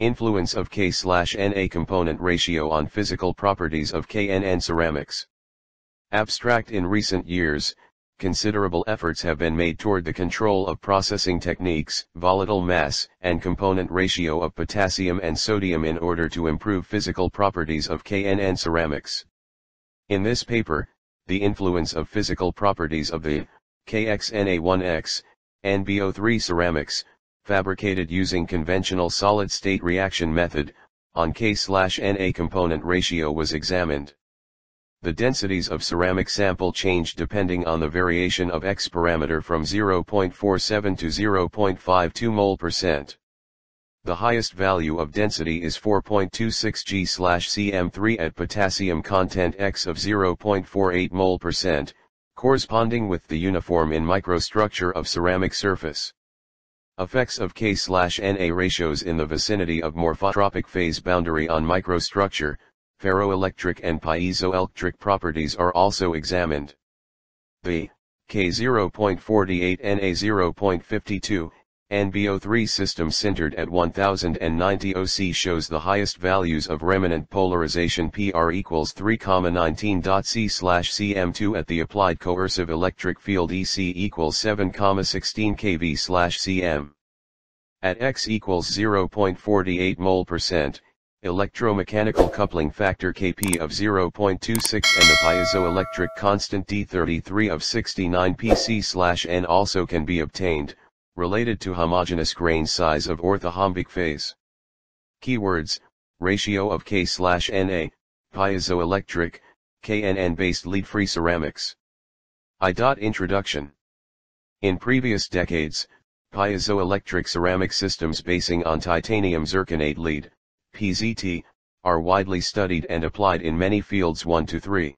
Influence of K-NA component ratio on physical properties of KNN ceramics. Abstract in recent years, considerable efforts have been made toward the control of processing techniques, volatile mass, and component ratio of potassium and sodium in order to improve physical properties of KNN ceramics. In this paper, the influence of physical properties of the KXNA1X, NBO3 ceramics, fabricated using conventional solid-state reaction method, on K-NA component ratio was examined. The densities of ceramic sample changed depending on the variation of X parameter from 0.47 to 0.52 mole percent. The highest value of density is 4.26 G cm3 at potassium content X of 0.48 mole percent, corresponding with the uniform in microstructure of ceramic surface. Effects of K-NA ratios in the vicinity of morphotropic phase boundary on microstructure, ferroelectric and piezoelectric properties are also examined. The K0.48 Na0.52 NBO3 system sintered at 1090 OC shows the highest values of remnant polarization PR equals 3,19. C slash CM2 at the applied coercive electric field EC equals 7,16 kV slash CM. At X equals 0.48 mole percent, electromechanical coupling factor Kp of 0.26 and the piezoelectric constant D33 of 69 pC/N also can be obtained, related to homogeneous grain size of orthorhombic phase. Keywords, ratio of K/Na, piezoelectric, KNN-based lead-free ceramics. I. Introduction. In previous decades, piezoelectric ceramic systems basing on titanium zirconate lead, PZT, are widely studied and applied in many fields 1 to 3.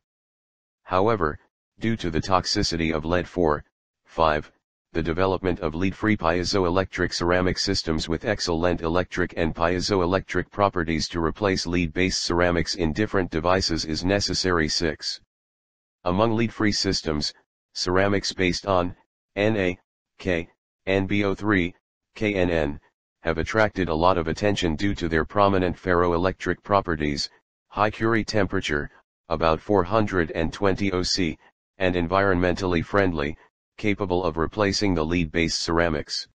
However, due to the toxicity of lead 4, 5, the development of lead-free piezoelectric ceramic systems with excellent electric and piezoelectric properties to replace lead-based ceramics in different devices is necessary 6. Among lead-free systems, ceramics based on Na, K, NBO3, KNN, have attracted a lot of attention due to their prominent ferroelectric properties, high Curie temperature, about 420 OC, and environmentally friendly, capable of replacing the lead-based ceramics.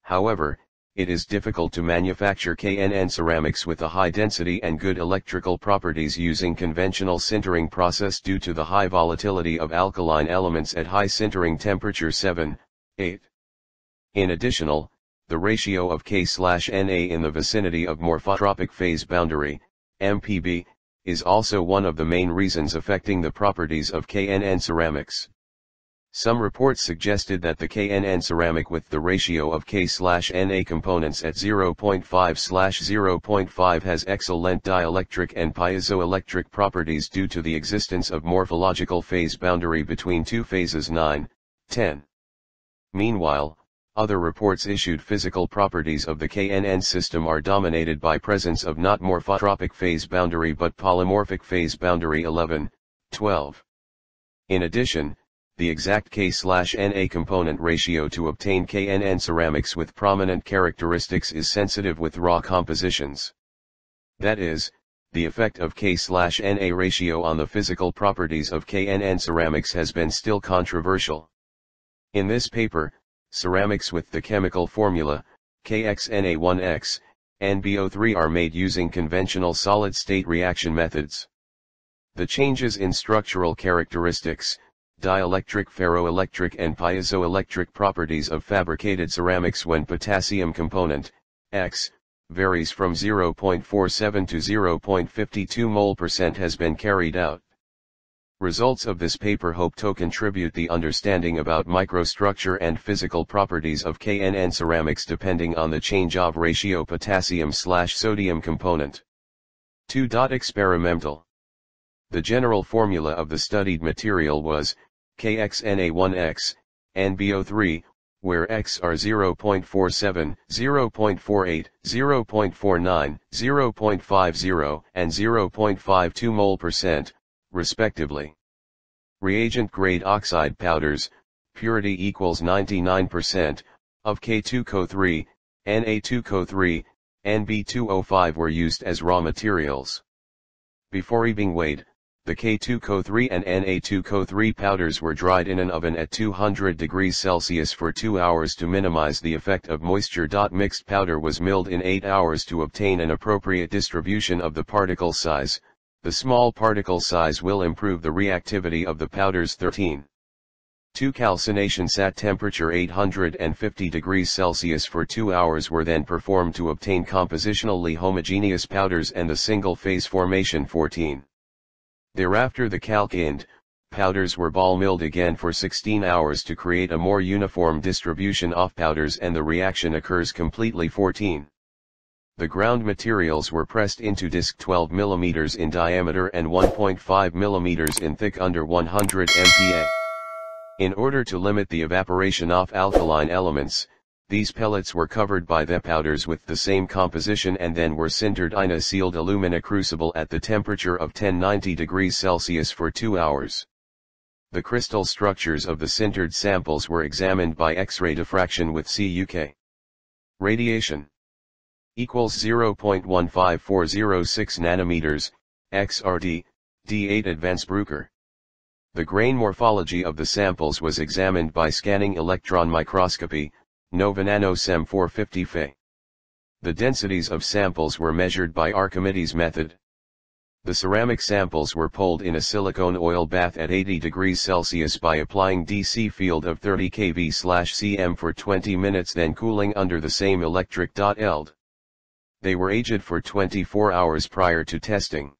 However, it is difficult to manufacture KNN ceramics with a high density and good electrical properties using conventional sintering process due to the high volatility of alkaline elements at high sintering temperature 7, 8. In additional, the ratio of K/Na in the vicinity of morphotropic phase boundary, MPB, is also one of the main reasons affecting the properties of KNN ceramics. Some reports suggested that the KNN ceramic with the ratio of K/Na components at 0.5/0.5 has excellent dielectric and piezoelectric properties due to the existence of morphotropic phase boundary between two phases 9, 10. Meanwhile, other reports issued physical properties of the KNN system are dominated by presence of not morphotropic phase boundary but polymorphic phase boundary 11, 12. In addition, the exact K/Na component ratio to obtain KNN ceramics with prominent characteristics is sensitive with raw compositions. That is, the effect of K/Na ratio on the physical properties of KNN ceramics has been still controversial. In this paper, ceramics with the chemical formula, KXNA1X, NBO3 are made using conventional solid-state reaction methods. The changes in structural characteristics, dielectric ferroelectric and piezoelectric properties of fabricated ceramics when potassium component, X, varies from 0.47 to 0.52 mole percent has been carried out. Results of this paper hope to contribute the understanding about microstructure and physical properties of KNN ceramics depending on the change of ratio potassium slash sodium component. 2. Experimental The general formula of the studied material was, KXNA1X, NBO3, where X are 0.47, 0.48, 0.49, 0.50, and 0.52 mole percent, respectively. Reagent grade oxide powders, purity equals 99%, of K2CO3, Na2CO3, NB205 were used as raw materials. Before being weighed, the K2CO3 and Na2CO3 powders were dried in an oven at 200 degrees Celsius for 2 hours to minimize the effect of moisture. Mixed powder was milled in 8 hours to obtain an appropriate distribution of the particle size. The small particle size will improve the reactivity of the powders 13. 2 calcinations at temperature 850 degrees Celsius for 2 hours were then performed to obtain compositionally homogeneous powders and the single phase formation 14. Thereafter the calcined, powders were ball milled again for 16 hours to create a more uniform distribution of powders and the reaction occurs completely 14. The ground materials were pressed into disc 12 mm in diameter and 1.5 mm in thick under 100 MPa. In order to limit the evaporation of alkaline elements, these pellets were covered by the powders with the same composition and then were sintered in a sealed alumina crucible at the temperature of 1090 degrees Celsius for 2 hours. The crystal structures of the sintered samples were examined by X-ray diffraction with CUK. Radiation equals 0.15406 nanometers, XRD, D8 Advanced Bruker. The grain morphology of the samples was examined by scanning electron microscopy, Nova Nano SEM 450 Fe. The densities of samples were measured by Archimedes method. The ceramic samples were poled in a silicone oil bath at 80 degrees Celsius by applying DC field of 30 kV/cm for 20 minutes then cooling under the same electric eld. They were aged for 24 hours prior to testing.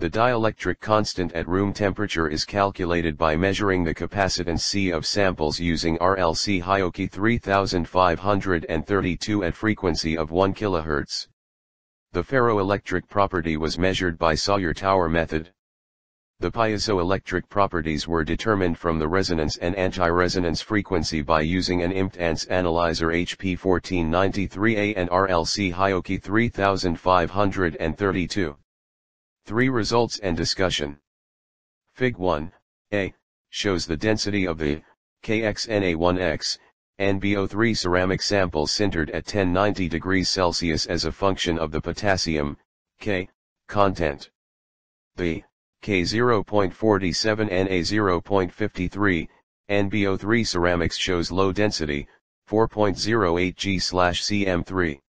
The dielectric constant at room temperature is calculated by measuring the capacitance C of samples using RLC Hioki 3532 at frequency of 1 kHz. The ferroelectric property was measured by Sawyer-Tower method. The piezoelectric properties were determined from the resonance and anti-resonance frequency by using an impedance analyzer HP 1493A and RLC Hioki 3532. 3 Results and discussion. Fig 1, a, shows the density of the KXNA1X, NBO3 ceramic samples sintered at 1090 degrees Celsius as a function of the potassium, K, content. The K0.47 Na0.53, NBO3 ceramics shows low density, 4.08 G/cm3.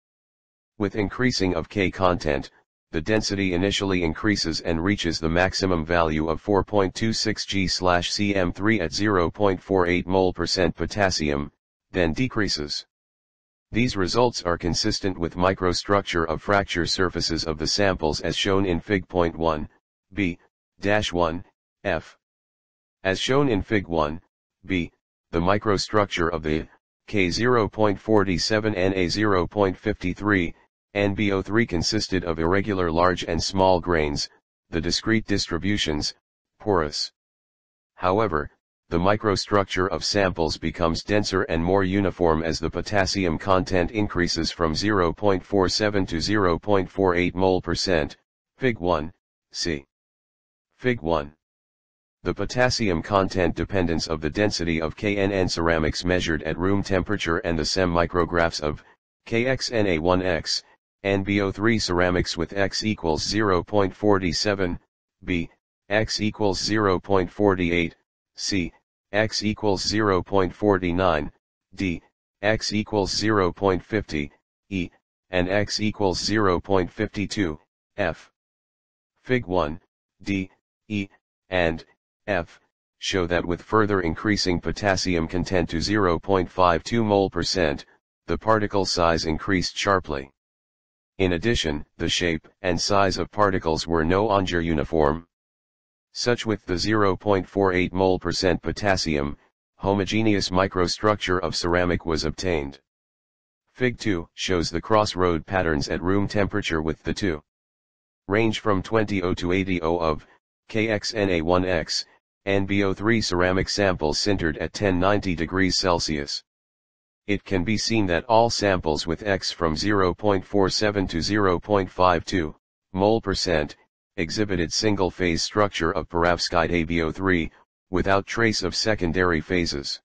With increasing of K content, the density initially increases and reaches the maximum value of 4.26 G/cm3 at 0.48 mol percent potassium, then decreases. These results are consistent with microstructure of fracture surfaces of the samples as shown in Fig. 1, b, 1, f. As shown in Fig. 1, b, the microstructure of the K0.47 Na0.53 NBO3 consisted of irregular large and small grains, the discrete distributions, porous. However, the microstructure of samples becomes denser and more uniform as the potassium content increases from 0.47 to 0.48 mol percent, Fig 1, c. Fig 1. The potassium content dependence of the density of KNN ceramics measured at room temperature and the SEM micrographs of KXNA1X, NBO3 ceramics with X equals 0.47, B, X equals 0.48, C, X equals 0.49, D, X equals 0.50, E, and X equals 0.52, F. Fig 1, D, E, and, F, show that with further increasing potassium content to 0.52 mol percent, the particle size increased sharply. In addition, the shape and size of particles were no longer uniform. Such with the 0.48 mol percent potassium, homogeneous microstructure of ceramic was obtained. Fig 2 shows the crossroad patterns at room temperature with the two range from 20O to 80O of KXNA1X, NBO3 ceramic samples sintered at 1090 degrees Celsius it can be seen that all samples with X from 0.47 to 0.52 mole percent exhibited single phase structure of perovskite ABO3, without trace of secondary phases.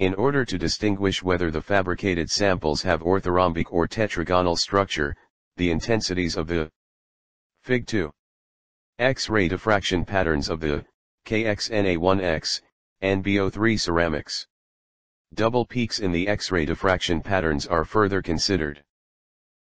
In order to distinguish whether the fabricated samples have orthorhombic or tetragonal structure, the intensities of the Fig 2 X-ray diffraction patterns of the KXNA1X and BO3 ceramics. Double peaks in the X-ray diffraction patterns are further considered.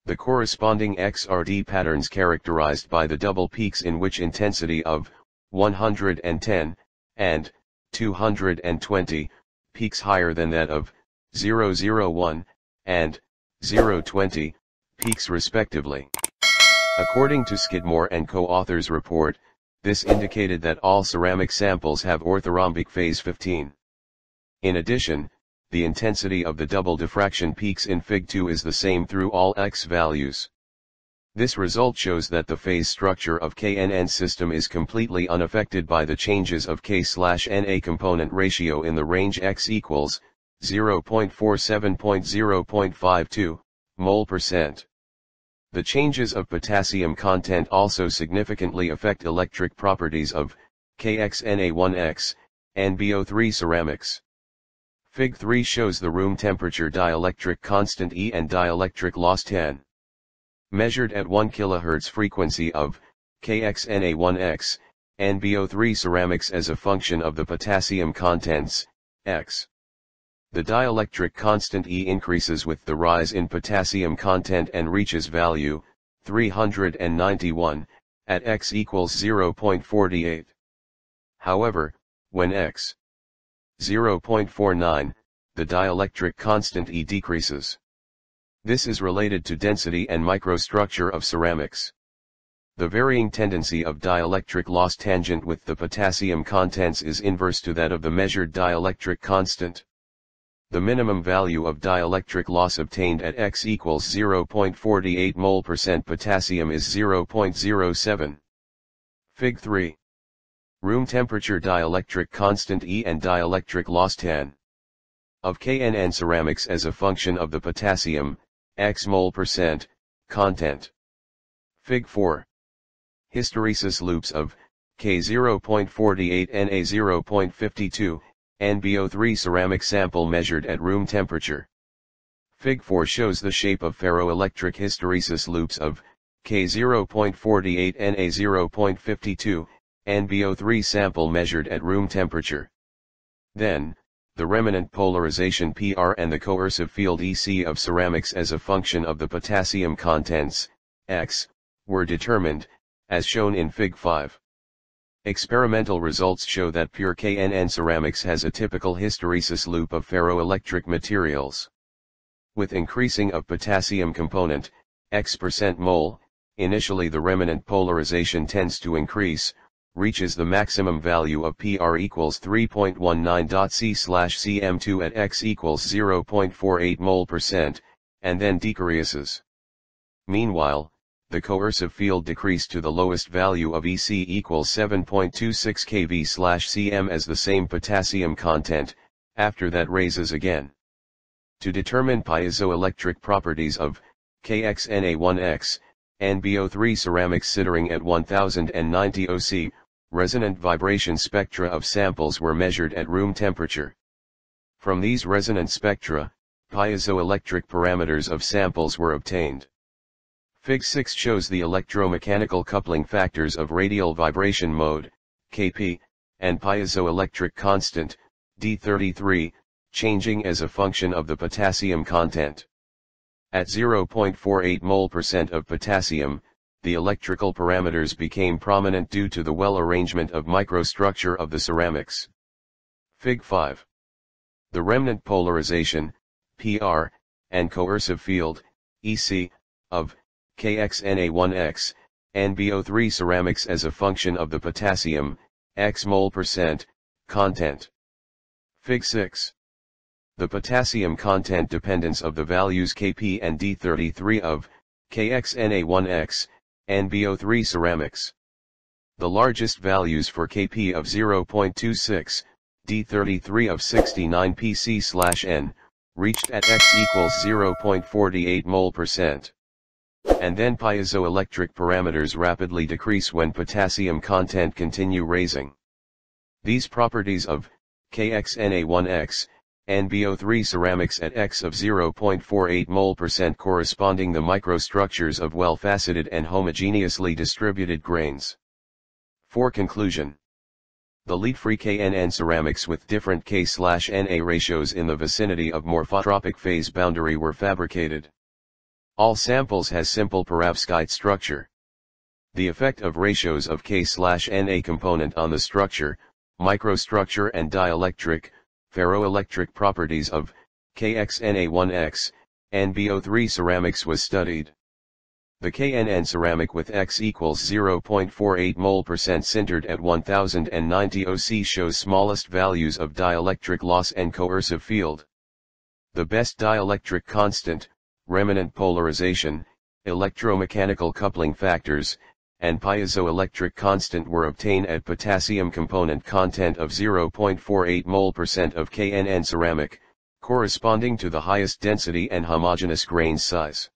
The corresponding XRD patterns characterized by the double peaks in which intensity of 110 and 220 peaks higher than that of 001 and 020 peaks respectively. According to Skidmore and co-authors report, this indicated that all ceramic samples have orthorhombic phase 15. In addition, the intensity of the double diffraction peaks in Fig 2 is the same through all x values. This result shows that the phase structure of KNN system is completely unaffected by the changes of K/Na component ratio in the range x equals 0.47.0.52 mole percent. The changes of potassium content also significantly affect electric properties of KXNA1X and BO3 ceramics. Fig 3 shows the room temperature dielectric constant E and dielectric loss 10. Measured at 1 kHz frequency of KXNA1X and BO3 ceramics as a function of the potassium contents, X. The dielectric constant E increases with the rise in potassium content and reaches value, 391, at X equals 0.48. However, when X 0.49, the dielectric constant E decreases. This is related to density and microstructure of ceramics. The varying tendency of dielectric loss tangent with the potassium contents is inverse to that of the measured dielectric constant. The minimum value of dielectric loss obtained at X equals 0.48 mole percent potassium is 0.07. Fig 3. Room temperature dielectric constant E and dielectric loss 10. Of KNN ceramics as a function of the potassium, X mole percent, content. Fig 4. Hysteresis loops of K0.48 Na 0.52, NBO3 ceramic sample measured at room temperature. Fig 4 shows the shape of ferroelectric hysteresis loops of K0.48 Na 0.52, NBO3 sample measured at room temperature. Then, the remnant polarization PR and the coercive field EC of ceramics as a function of the potassium contents, X, were determined, as shown in Fig 5. Experimental results show that pure KNN ceramics has a typical hysteresis loop of ferroelectric materials. With increasing of potassium component, X percent mole, initially the remnant polarization tends to increase, reaches the maximum value of PR equals 3.19.C slash CM2 at X equals 0.48 mole percent, and then decreases. Meanwhile, the coercive field decreased to the lowest value of EC equals 7.26 kV slash CM as the same potassium content, after that raises again. To determine piezoelectric properties of KXNA1X, and BO3 ceramics sintering at 1090 OC, resonant vibration spectra of samples were measured at room temperature. From these resonant spectra, piezoelectric parameters of samples were obtained. Fig 6 shows the electromechanical coupling factors of radial vibration mode, Kp, and piezoelectric constant, D33, changing as a function of the potassium content. At 0.48 mole percent of potassium, the electrical parameters became prominent due to the well arrangement of microstructure of the ceramics. Fig 5. The remnant polarization, PR, and coercive field, EC, of KXNA1X, and BO3 ceramics as a function of the potassium, X mole percent, content. Fig 6. The potassium content dependence of the values Kp and D33 of KXNA1X, and BO3 ceramics. The largest values for Kp of 0.26, D33 of 69 pC/n, reached at X equals 0.48 mole percent. And then piezoelectric parameters rapidly decrease when potassium content continue raising. These properties of KXNA1X NBO3 ceramics at X of 0.48 mol percent corresponding the microstructures of well-faceted and homogeneously distributed grains. For conclusion. The lead-free KNN ceramics with different K-NA ratios in the vicinity of morphotropic phase boundary were fabricated. All samples has simple perovskite structure. The effect of ratios of K-NA component on the structure, microstructure and dielectric, ferroelectric properties of KXNA1X, NBO3 ceramics was studied. The KNN ceramic with X equals 0.48 mole percent sintered at 1090 OC shows smallest values of dielectric loss and coercive field. The best dielectric constant, remanent polarization, electromechanical coupling factors, and piezoelectric constant were obtained at potassium component content of 0.48 mol percent of KNN ceramic, corresponding to the highest density and homogeneous grain size.